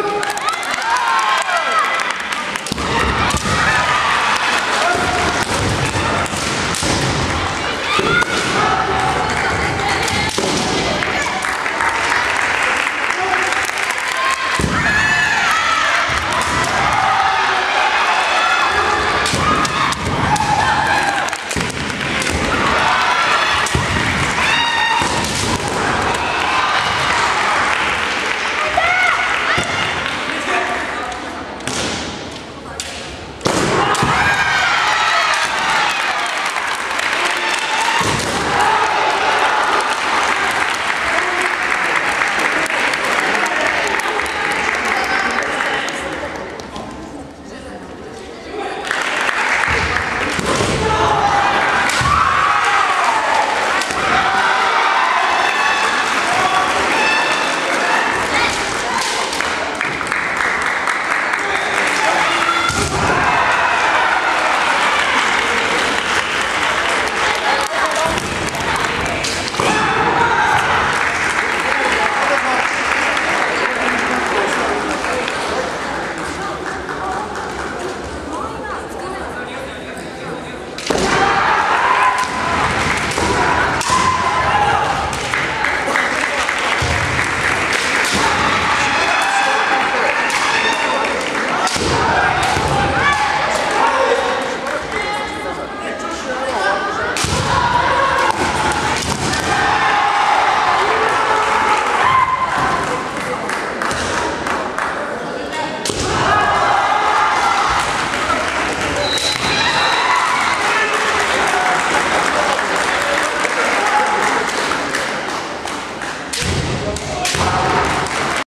Good.